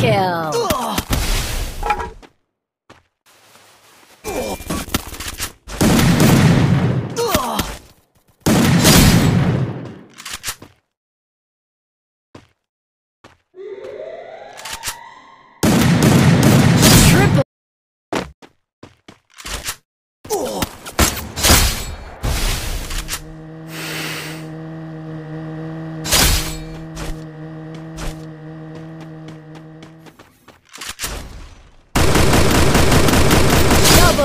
Kill.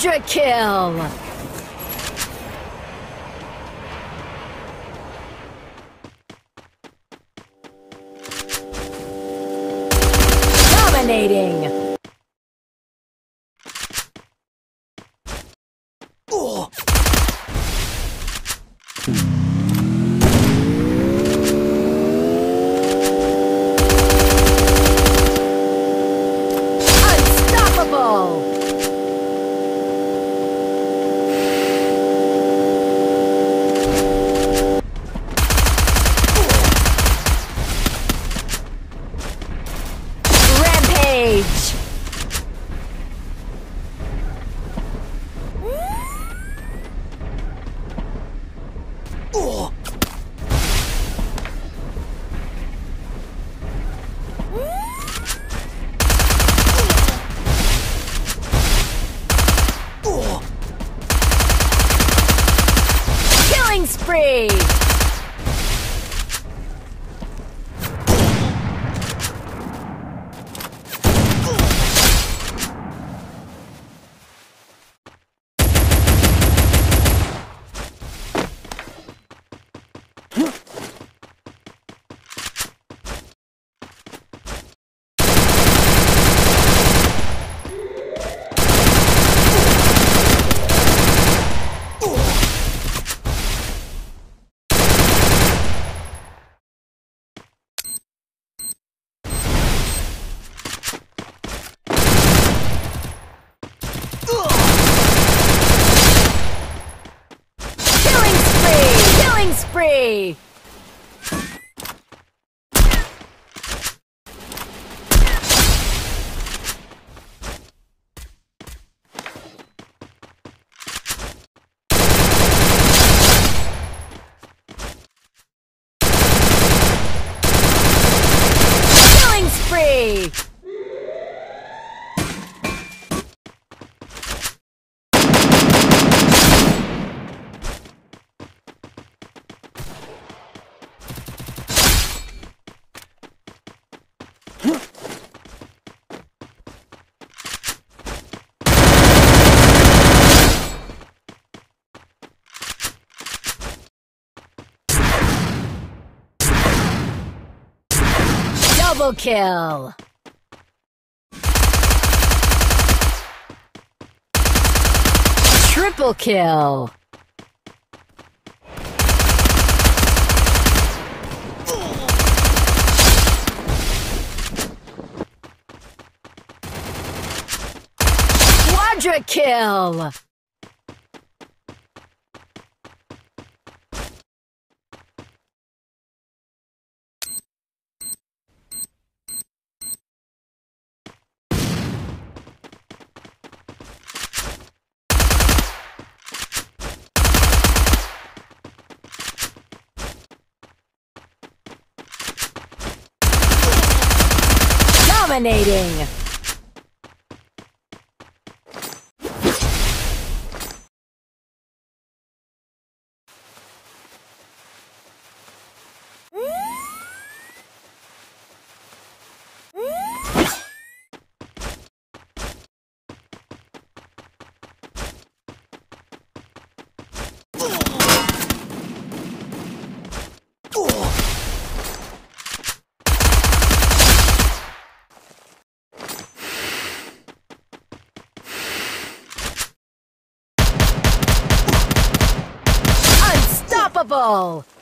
Quadra kill. Dominating. Killing spree. Double kill. Triple kill. Quadra kill. Dominating. Unstoppable!